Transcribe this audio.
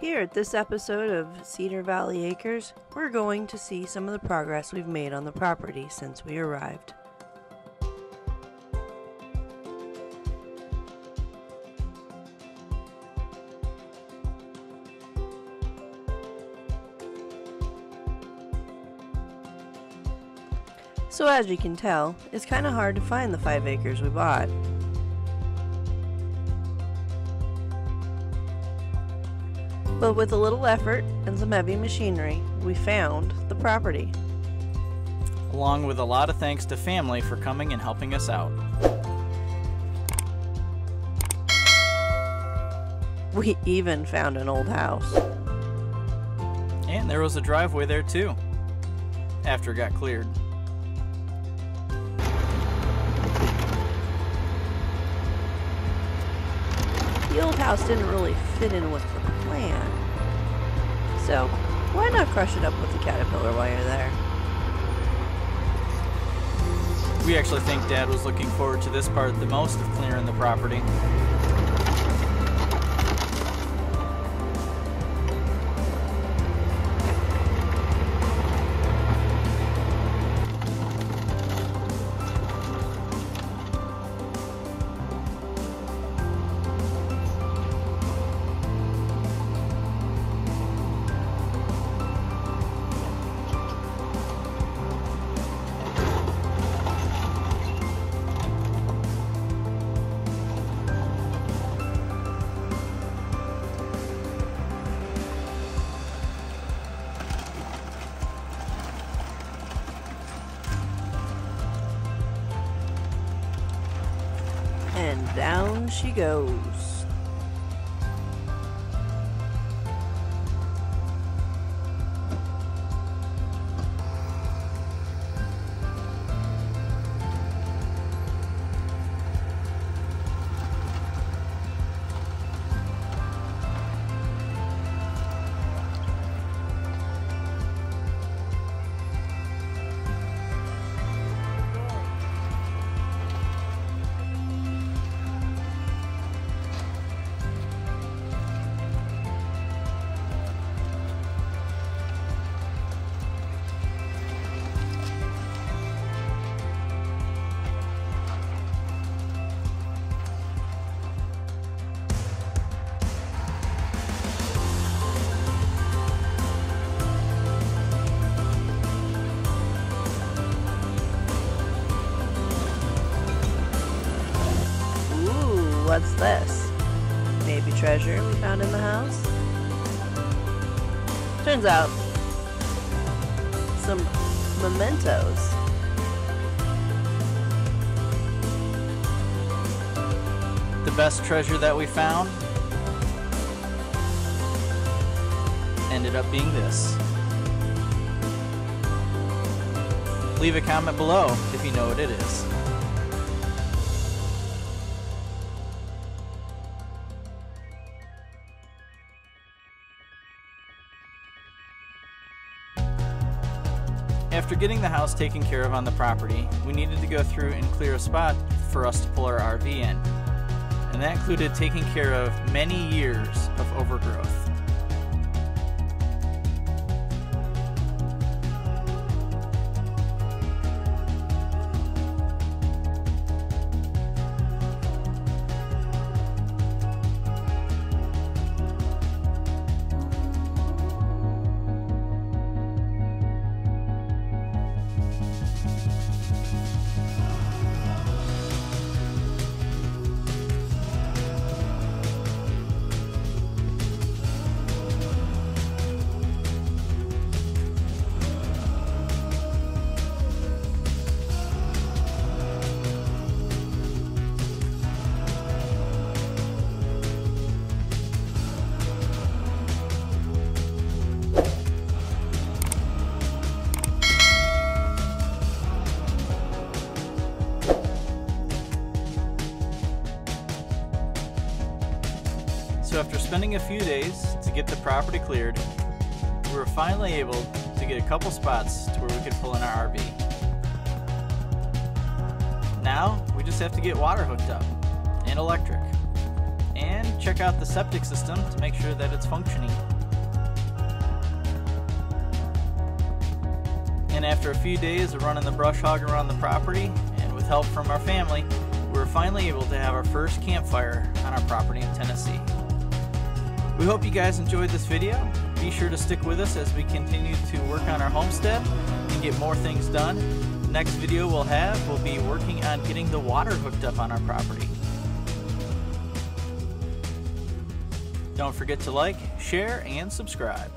Here at this episode of Cedar Valley Acres, we're going to see some of the progress we've made on the property since we arrived. So as you can tell, it's kind of hard to find the 5 acres we bought. But with a little effort and some heavy machinery, we found the property. along with a lot of thanks to family for coming and helping us out. We even found an old house. And there was a driveway there too, after it got cleared. House didn't really fit in with the plan. So, why not crush it up with the caterpillar while you're there? We actually think Dad was looking forward to this part the most of clearing the property. Down she goes. What's this? Maybe treasure we found in the house? Turns out, some mementos. The best treasure that we found ended up being this. Leave a comment below if you know what it is. After getting the house taken care of on the property, we needed to go through and clear a spot for us to pull our RV in. And that included taking care of many years of overgrowth. So after spending a few days to get the property cleared, we were finally able to get a couple spots to where we could pull in our RV. Now, we just have to get water hooked up, and electric, and check out the septic system to make sure that it's functioning. And after a few days of running the brush hog around the property, and with help from our family, we were finally able to have our first campfire on our property in Tennessee. We hope you guys enjoyed this video. Be sure to stick with us as we continue to work on our homestead and get more things done. The next video we'll have will be working on getting the water hooked up on our property. Don't forget to like, share, and subscribe.